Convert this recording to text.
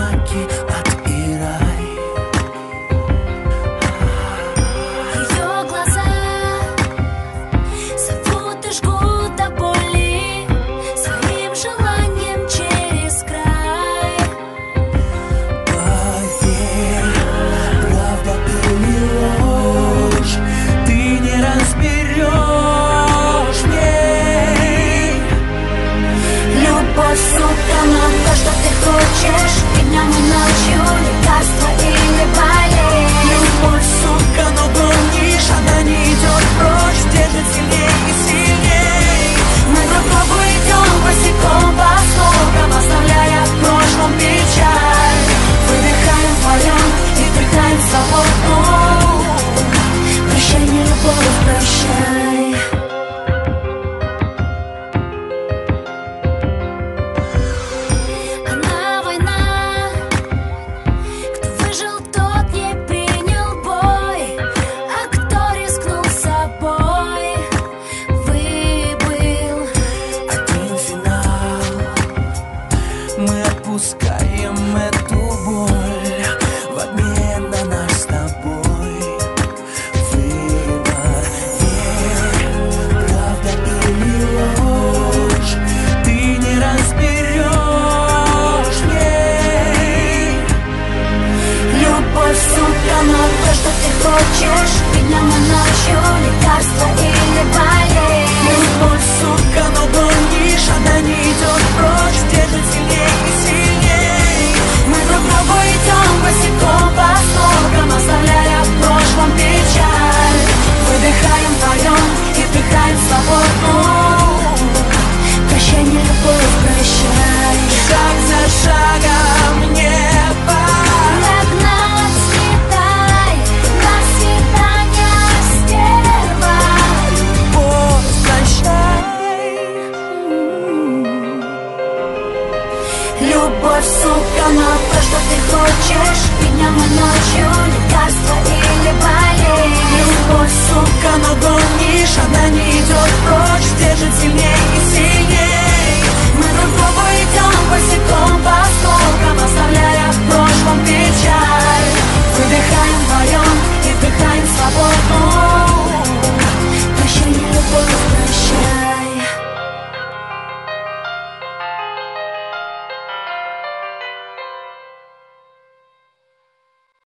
maquis Даем эту боль в обмен на наш с тобой. Выбор Верь, правда или ложь Ты не разберешь ней Любовь, сука, на то, что ты хочешь. Ведь нам ночью лекарство или боль Любовь, сука, но то, что ты хочешь. Ведь днем и ночью лекарство